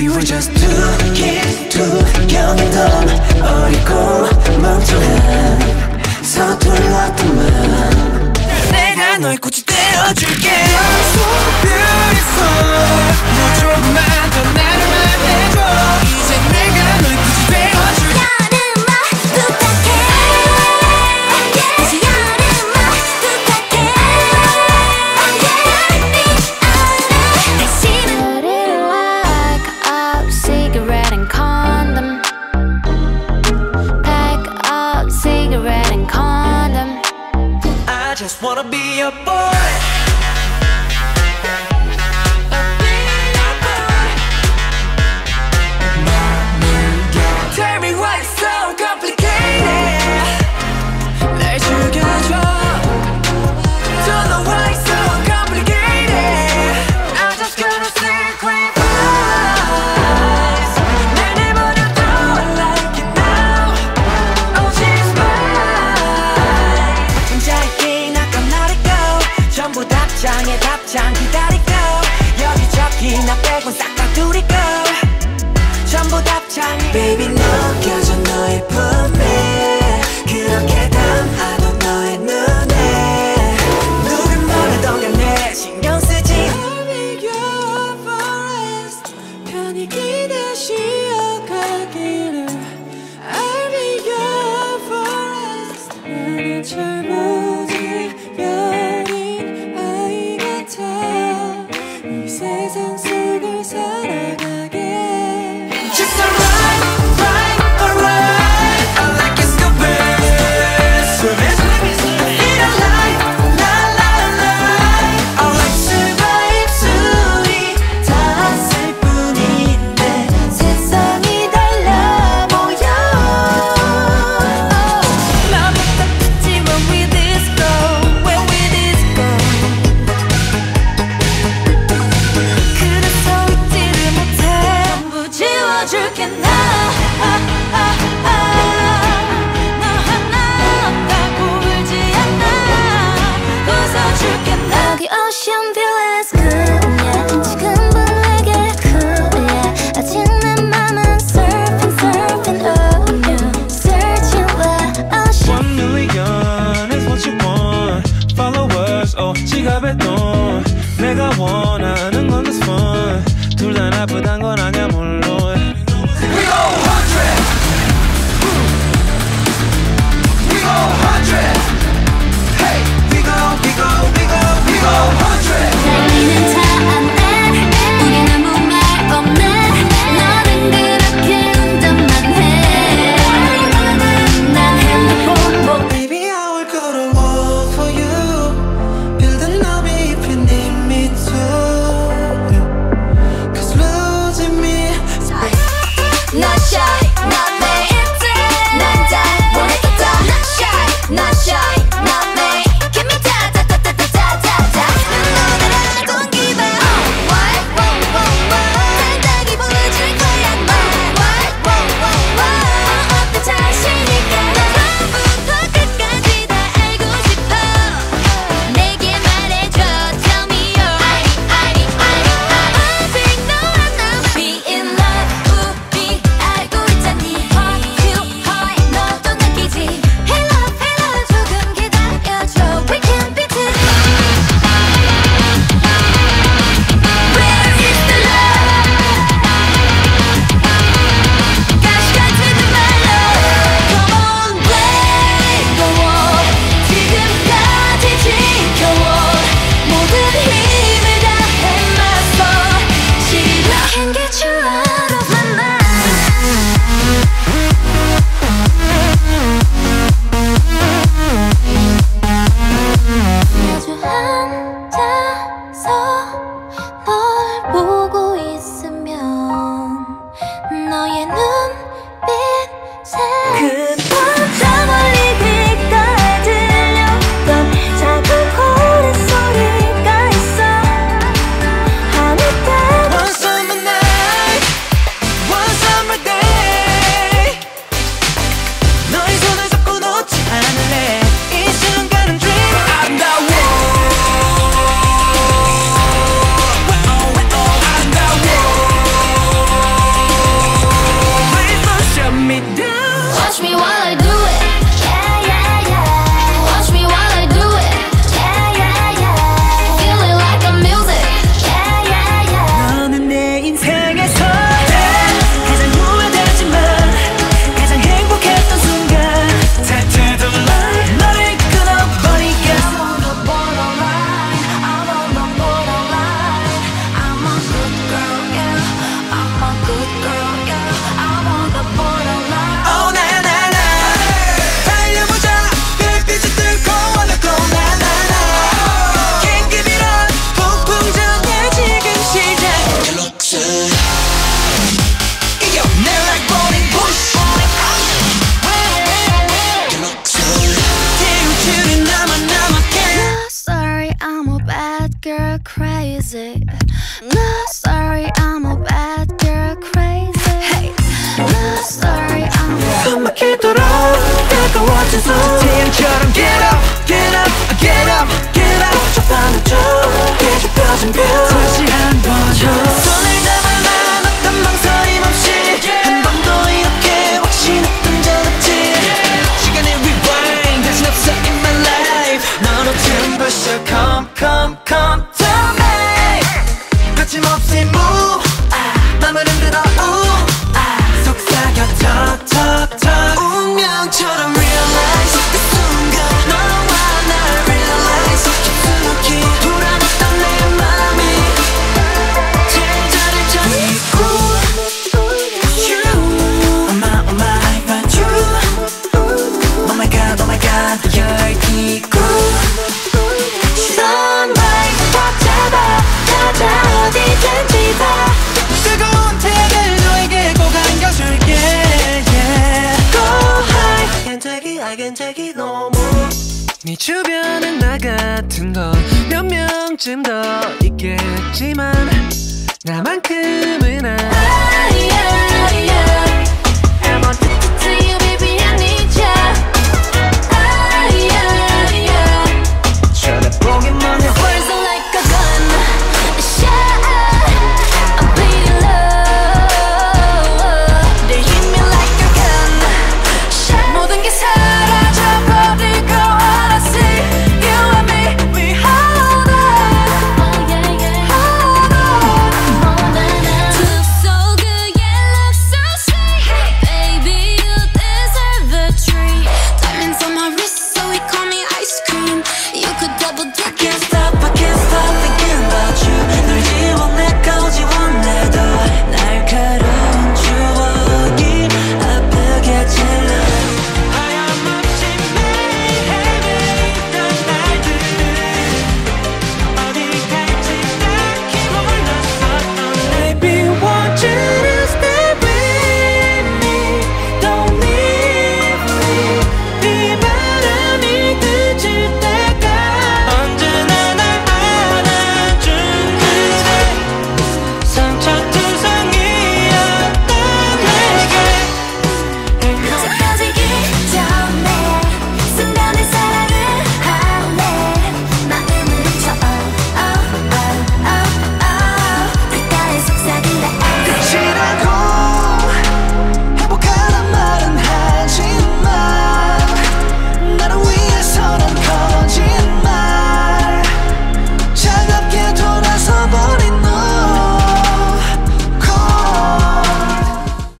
We were just two kids, two wanna be a boy. に来て dígame todo. 주변은 나 같은 거 몇 명쯤 더 있겠지만 나만큼